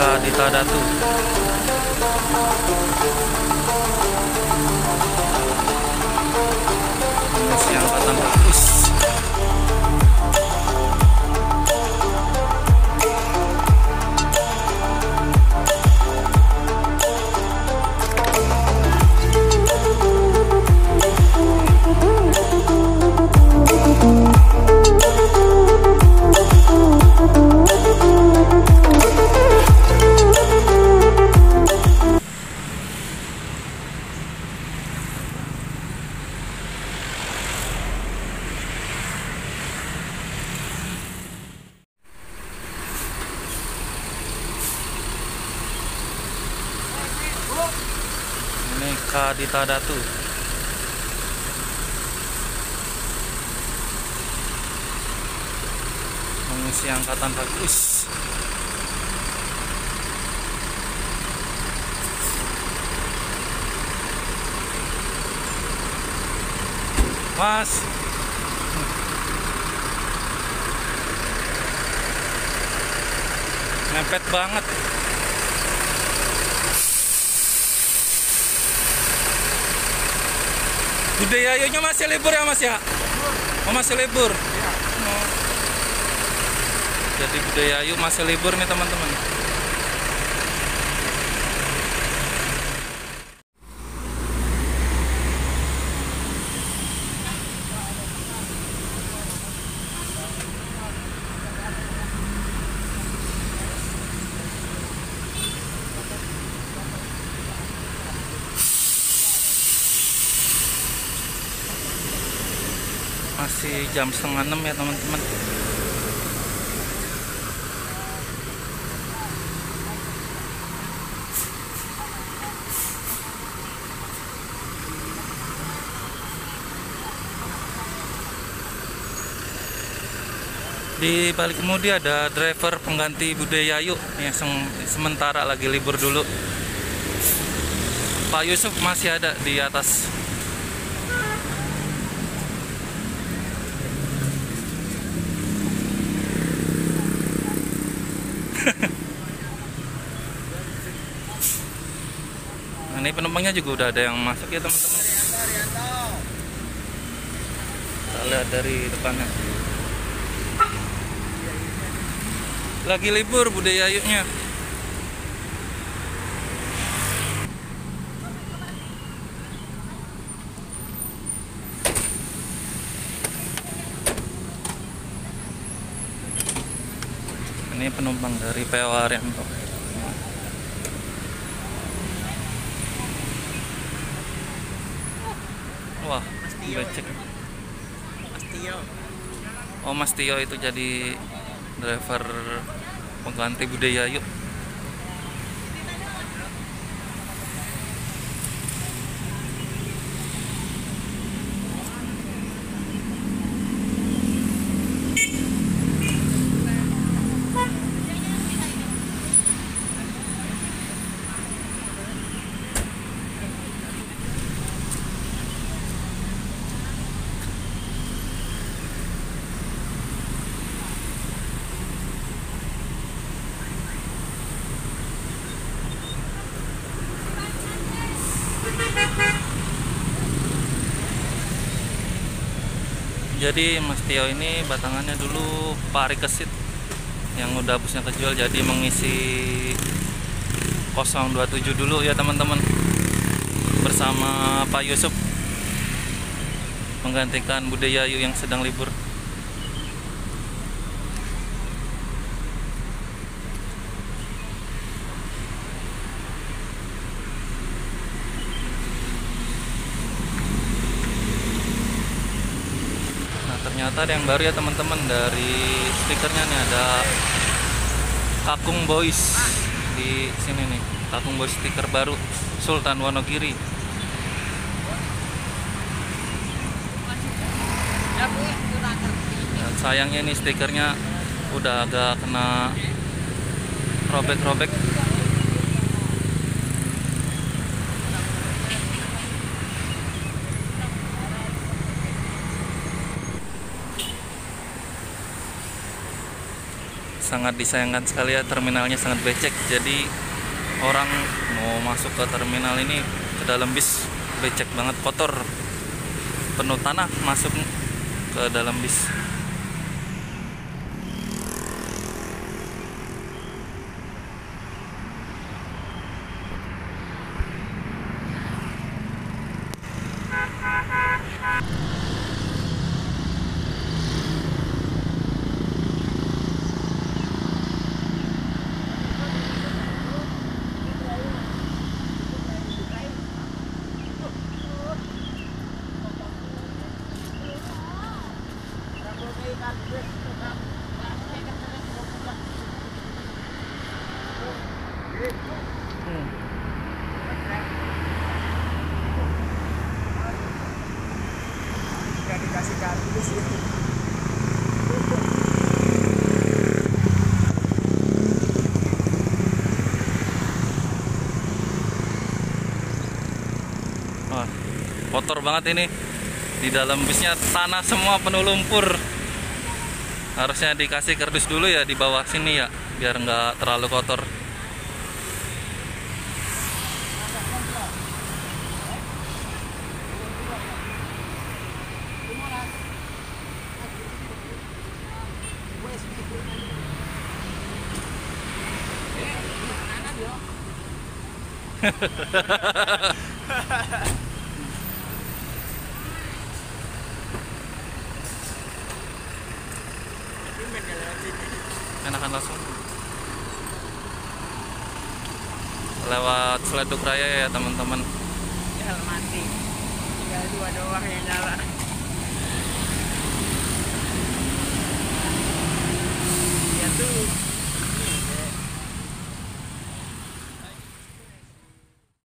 Dita Datu Meka Dita Datu. Mengisi angkatan bagus Mas. Mepet banget Budaya Ayonya masih libur ya mas ya? Oh masih libur? Oh. Jadi budaya Ayu masih libur nih teman-teman Masih jam setengah enam ya teman-teman Di balik kemudi ada driver pengganti budaya Yayu yang sementara lagi libur dulu. Pak Yusuf masih ada di atas. Ini penumpangnya juga udah ada yang masuk ya teman-teman. Kita lihat dari depannya. Lagi libur budaya ayunya. Ini penumpang dari PO Arianto. Wah, becek. Mas Tio. Oh Mas Tio itu jadi driver pengganti budaya yuk. Jadi Mas Tio ini batangannya dulu pari kesit yang udah busnya kejual jadi mengisi 027 dulu ya teman-teman bersama Pak Yusuf menggantikan budaya Ayu yang sedang libur. Ternyata ada yang baru ya teman-teman dari stikernya nih ada Kakung Boys di sini nih. Kakung Boys stiker baru Sultan Wonogiri. Dan sayangnya nih stikernya udah agak kena robek-robek sangat disayangkan sekali ya terminalnya sangat becek. Jadi orang mau masuk ke terminal ini ke dalam bis becek banget kotor. Penuh tanah masuk ke dalam bis Kotor banget ini. Di dalam bisnya tanah semua penuh lumpur. Harusnya dikasih kardus dulu ya di bawah sini ya, biar nggak terlalu kotor. Tumben dia lewat sini. Enakan langsung. Lewat Seleduk Raya ya teman-teman. Ya mati. Tinggal dua doang yang nyala. Ya tuh